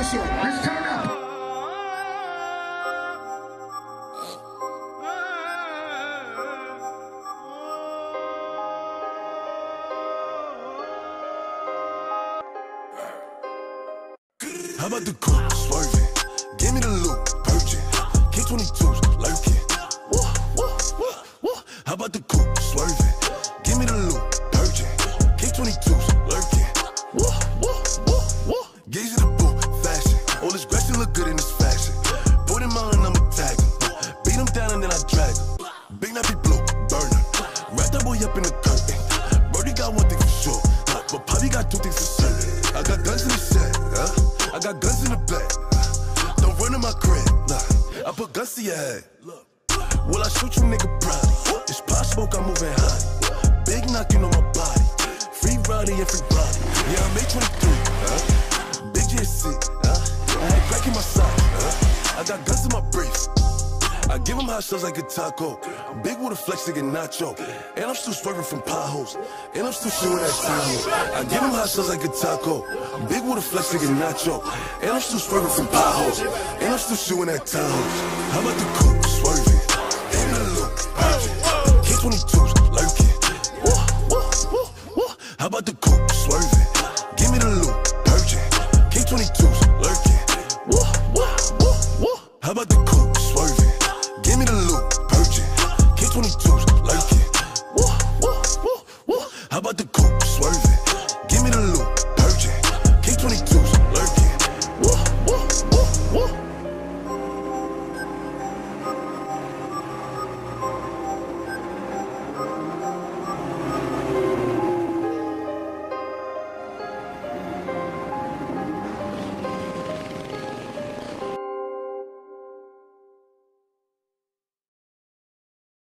Let's turn up. How about the coupe swerving? Give me the loop. K22s lurking. How about the? Good in this fashion. Put him on and I'ma tag him. Beat him down and then I drag him. Big nappy blue, burner. Wrap that boy up in the curtain. Brody got one thing for sure, but Poppy got two things for certain. I got guns in the set, huh? I got guns in the back. Don't run in my crib, nah. I put guns to your head. Will I shoot you, nigga, probably? It's possible I'm moving high. Big knocking on my body. Free Roddy and free. Yeah, I'm 823, bitch, I guns in my briefs. I give them hot shells like a taco. Big with a flex like a nacho. And I'm still swerving from potholes. And I'm still shooting at Tino. I give them hot shells like a taco. Big with a flex like a nacho. And I'm still swerving from potholes. And I'm still shooting at Tino. How about the coupe swerving? In the loop, perfect. K22s lurking. Woo, woo, woo, woo. How about the coupe swerving? Give me the loop, perfect. K22 how about the coupe swerving? Give me the loop, purging. K22